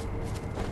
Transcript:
あっ。